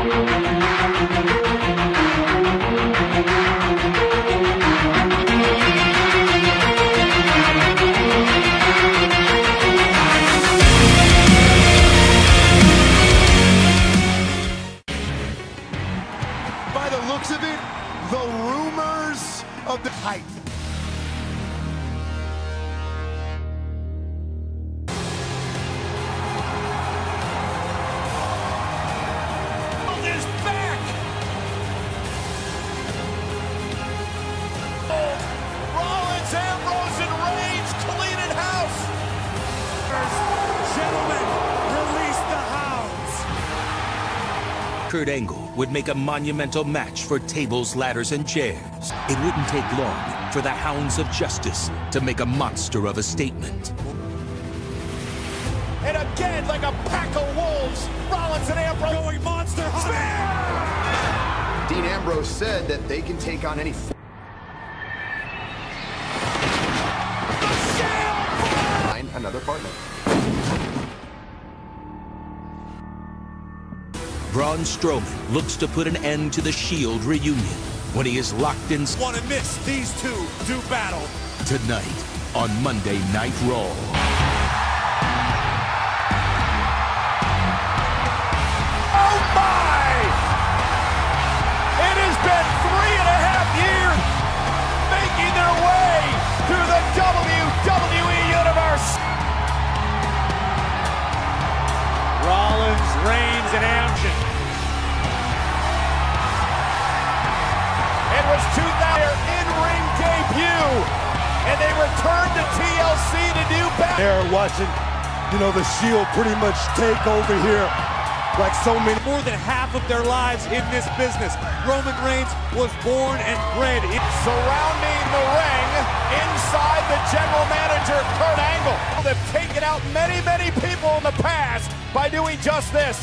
By Kurt Angle would make a monumental match for tables, ladders, and chairs. It wouldn't take long for the Hounds of Justice to make a monster of a statement. And again, like a pack of wolves, Rollins and Ambrose Going monster high. Dean Ambrose said that they can take on any. Find another partner. Braun Strowman looks to put an end to the Shield reunion when he is locked in Want to miss these two do battle. tonight on Monday Night Raw. Oh my! It has been three and a half years making their way through the WWE watching, you know, the Shield pretty much take over here like so many. More than half of their lives in this business. Roman Reigns was born and bred in. Surrounding the ring, inside the general manager, Kurt Angle. They've taken out many, many people in the past by doing just this.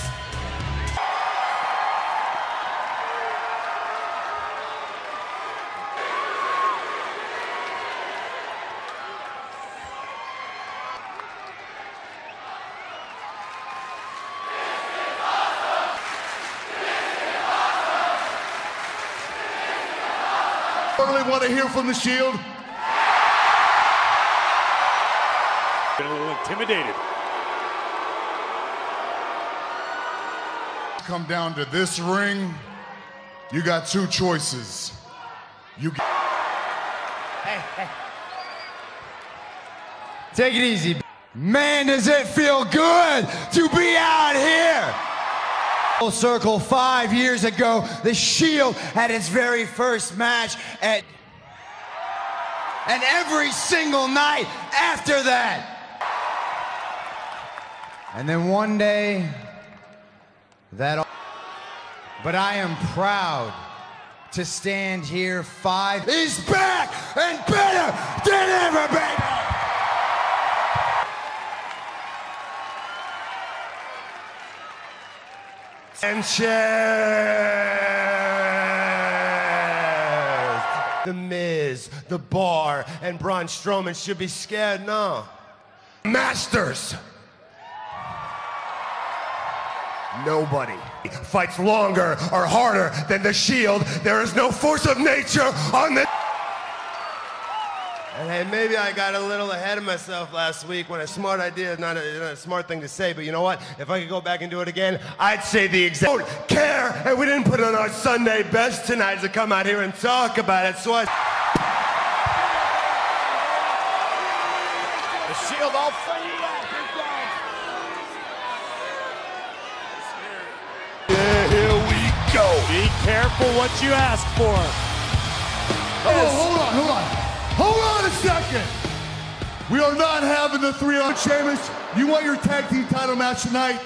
Totally want to hear from the Shield. Been a little intimidated. Come down to this ring. You got two choices. You. Take it easy. Man, does it feel good to be out here. Circle five years ago, the Shield had its very first match at. And every single night after that. And then one day, that. But I am proud to stand here five. He's back and better than ever, baby! Sanchez. The Miz, The Bar, and Braun Strowman should be scared, no. Masters. Nobody fights longer or harder than the Shield. There is no force of nature on the. And maybe I got a little ahead of myself last week when a smart idea is not a, not a smart thing to say, but you know what? If I could go back and do it again, I'd say the exact. Don't care, and we didn't put on our Sunday best tonight to come out here and talk about it, so I. The Shield all fired up. Yeah, here we go. Be careful what you ask for. Oh, hold on, hold on. Hold on a second. We are not having the three on Sheamus. You want your tag team title match tonight?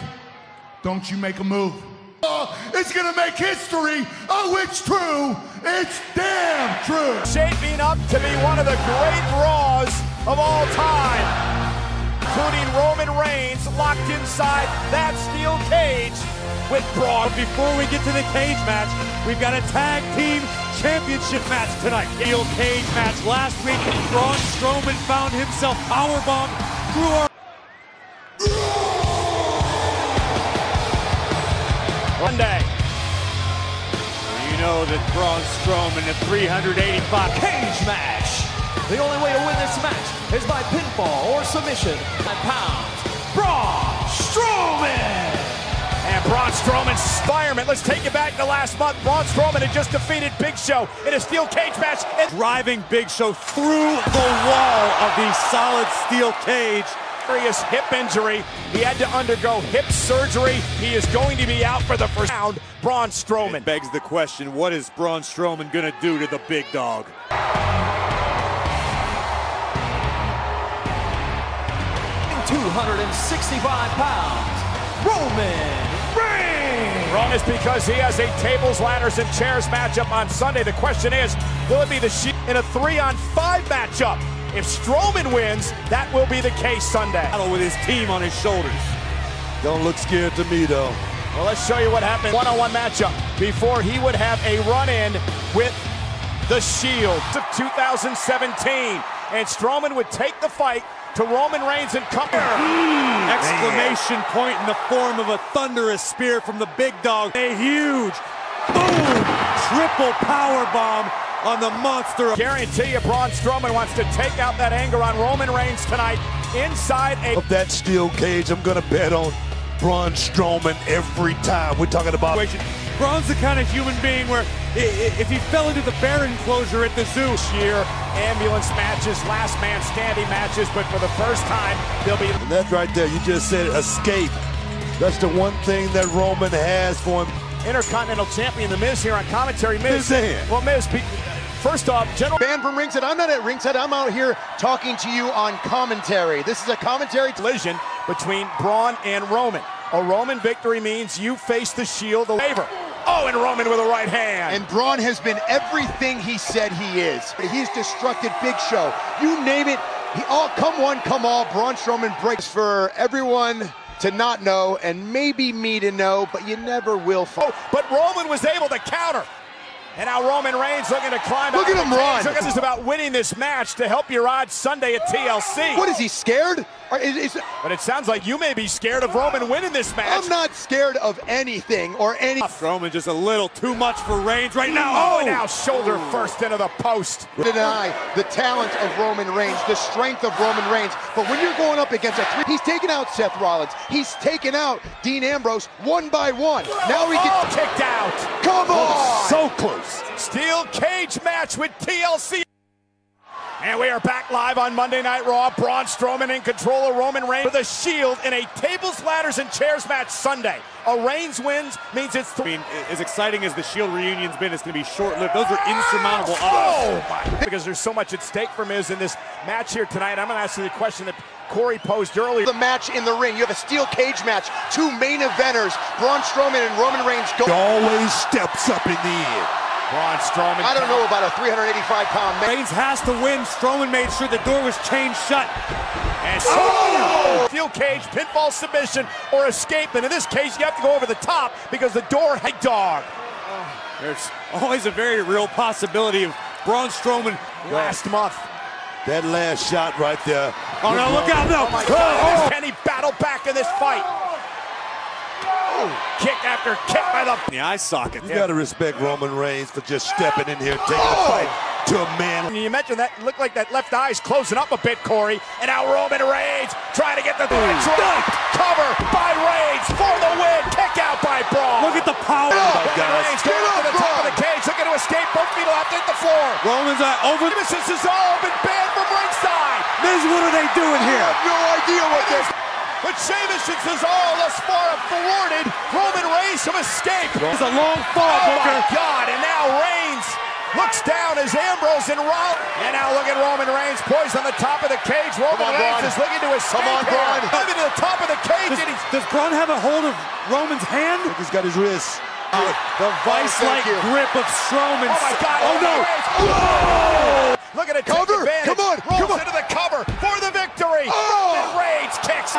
Don't you make a move. Oh, it's gonna make history. Oh, it's true. It's damn true. Shaping up to be one of the great Raws of all time, including Roman Reigns locked inside that steel cage with Braun. Before we get to the cage match, we've got a tag team championship match tonight. Steel cage match last week. Braun Strowman found himself powerbombed through our. Monday, You know that Braun Strowman at 385 Cage match. The only way to win this match is by pinfall or submission. Five pounds. Braun Strowman. And Braun Strowman's fireman. Let's take it back to last month. Braun Strowman had just defeated Big Show in a steel cage match. And driving Big Show through the wall of the solid steel cage. serious hip injury. He had to undergo hip surgery. He is going to be out for the first round. Braun Strowman. It begs the question, what is Braun Strowman going to do to the big dog? 265 pounds. Roman Reigns. Wrong is because he has a tables, ladders, and chairs matchup on Sunday. The question is, will it be the Shield in a three-on-five matchup? If Strowman wins, that will be the case Sunday. Battle with his team on his shoulders. Don't look scared to me, though. Well, let's show you what happened. One-on-one matchup before he would have a run-in with the Shield of 2017. And Strowman would take the fight to Roman Reigns and company. Exclamation point in the form of a thunderous spear from the big dog. A huge boom! Triple power bomb on the monster. Guarantee you Braun Strowman wants to take out that anger on Roman Reigns tonight inside a Of that steel cage, I'm going to bet on Braun Strowman every time. We're talking about situation. Braun's the kind of human being where i- i- if he fell into the bear enclosure at the zoo, this year ambulance matches, last man standing matches, but for the first time they'll be And that right there, you just said escape. That's the one thing that Roman has for him. Intercontinental Champion The Miz here on commentary. Miz, Miz. well, Miz, first off, General fan from ringside. I'm not at ringside. I'm out here talking to you on commentary. This is a commentary. collision between Braun and Roman. A Roman victory means you face the Shield a favor. Oh, and Roman with a right hand. And Braun has been everything he said he is. He's destructed Big Show. You name it. He all come one, come all. Braun Strowman breaks for everyone to not know and maybe me to know, but you never will. Find. Oh, but Roman was able to counter. And now Roman Reigns looking to climb Look at him run. Look at this about winning this match to help your odds Sunday at TLC. What is he scared? Is, is- But it sounds like you may be scared of Roman winning this match. I'm not scared of anything or any. Strowman just a little too much for Reigns right now. Oh, and now shoulder first into the post. deny the talent of Roman Reigns, the strength of Roman Reigns. But when you're going up against a three, he's taken out Seth Rollins. He's taken out Dean Ambrose one by one. Now he Oh, gets. kicked out. Come oh, on! So close. Steel cage match with TLC. And we are back live on Monday Night Raw. Braun Strowman in control of Roman Reigns with a shield in a tables, ladders, and chairs match Sunday. A Reigns wins means it's I mean, as exciting as the Shield reunion's been, it's going to be short-lived. Those are insurmountable Oh odds. my! Because there's so much at stake for Miz in this match here tonight. I'm going to ask you the question that Corey posed earlier. The match in the ring. You have a steel cage match. Two main eventers, Braun Strowman and Roman Reigns. Go. Always steps up in the end. Braun Strowman. I don't know about a 385 pound man. Reigns has to win. Strowman made sure the door was chained shut. And oh! steel cage, pinfall submission, or escape. And in this case, you have to go over the top because the door had dog. There's always a very real possibility of Braun Strowman Last month. That last shot right there. Oh no, look out, no. Oh my God. Can he battle back in this fight? Kick after kick by the. The eye socket. You got to respect Roman Reigns for just stepping in here and taking the fight to a man. You mentioned that looked like that left eye's closing up a bit, Corey. And now Roman Reigns trying to get the drop. Cover by Reigns for the win. Kick out by Braun. Look at the power. Roman guys. Reigns going Get to up, the top of Braun. the cage, looking to escape. Both feet will have to hit the floor. Roman's uh, over. This has all been banned from ringside. Miz, what are they doing I here? have no idea what this. But Sheamus and Cesaro thus far have thwarted Roman Reigns from escape. It's a long fall, Oh Booker. my God! And now Reigns looks down as Ambrose and Rollins. And now look at Roman Reigns poised on the top of the cage. Roman on, Reigns Braun. is looking to escape. Come on, here. Braun. Climbing to the top of the cage, Does, and he's does Braun have a hold of Roman's hand? Look, He's got his wrist. The vice-like thank you. grip of Strowman. Oh my God! Oh no! Reigns. Look at it. Cover. advantage. Come on, Rolls come on. into the cover for the victory. Oh. And kicks.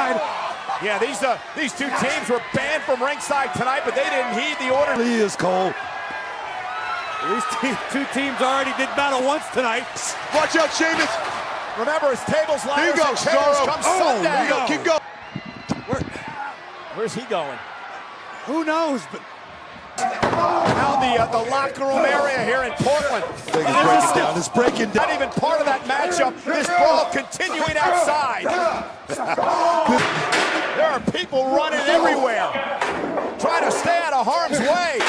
Yeah, these uh, these two teams were banned from ringside tonight, but they didn't heed the order. He is cold. These te- two teams already did battle once tonight. Watch out, Sheamus. Remember, it's tables, Here you ladders, go, and chairs Cesaro. come Oh, Sunday. here you go. Keep going. Where, Where's he going? Who knows? But Now the uh, the locker room area here in Portland. Thing is breaking down. It's breaking down. Not even part of that matchup. This brawl continuing outside. there are people running everywhere, trying to stay out of harm's way.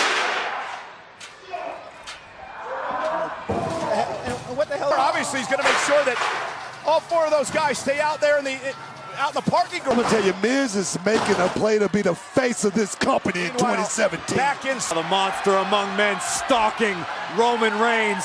And what the hell? Obviously, he's going to make sure that all four of those guys stay out there in the out in the parking garage. I'm gonna tell you, Miz is making a play to be the face of this company in 2017. Back in The monster among men stalking Roman Reigns.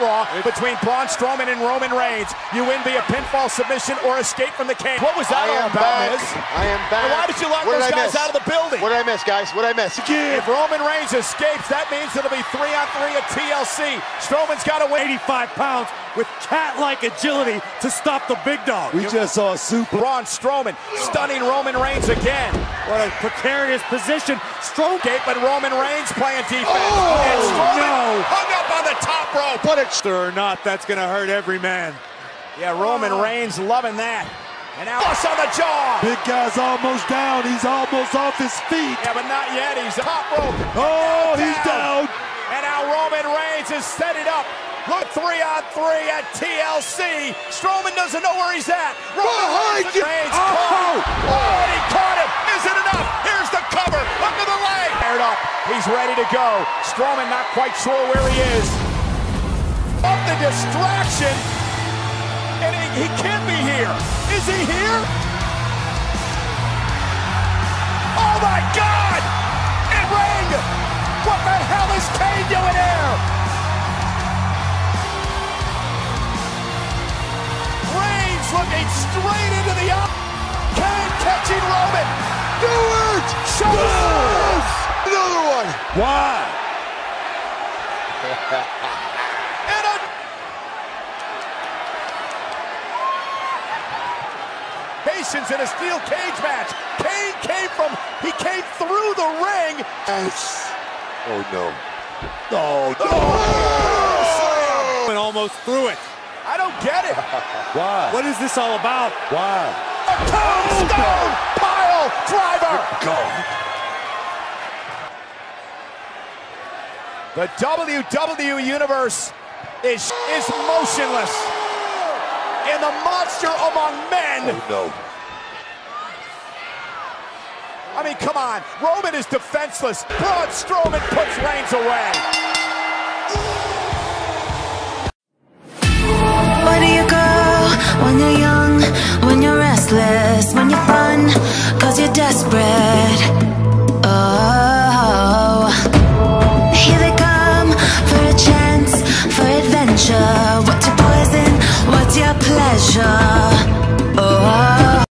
Raw between Braun Strowman and Roman Reigns. You win via pinfall submission or escape from the cage. What was that I all am about, back. Miz? I am back. And why did you lock What those guys miss? out of the building? What did I miss, guys? What did I miss? If Roman Reigns escapes, that means it'll be three on three at TLC. Strowman's got to win. 85 pounds with cat-like agility to stop the big dog. We just saw a super. Braun Strowman stunning Roman Reigns again. What a precarious position. Strowman. Gate, but Roman Reigns playing defense. Oh, and Strowman no. hung up on the top rope. But it's Or not, that's going to hurt every man. Yeah, Roman oh. Reigns loving that. And now plus on the jaw. Big guy's almost down. He's almost off his feet. Yeah, but not yet. He's top rope. Oh, he's down. And now Roman Reigns has set it up. Look, three on three at TLC. Strowman doesn't know where he's at. Roman Behind you. Oh. Oh, and he caught him. Is it enough? Here's the cover. Under the leg. Fired up. He's ready to go. Strowman not quite sure where he is. Up the distraction. And he, he can't be here. Is he here? Oh my God! And ring! What the hell is Kane doing here? Reigns looking straight into the eye. Kane catching Roman. do it! Show us! Another one. Why? And a Patience in a steel cage match. Kane came from, he came through the ring. Yes. Oh no. Oh, no. Oh! And almost threw it. I don't get it. Why? What is this all about? Why? A tombstone pile driver. The WWE Universe is is motionless. And the monster among men. Oh, no. I mean, come on. Roman is defenseless. Braun Strowman puts Reigns away. Desperate?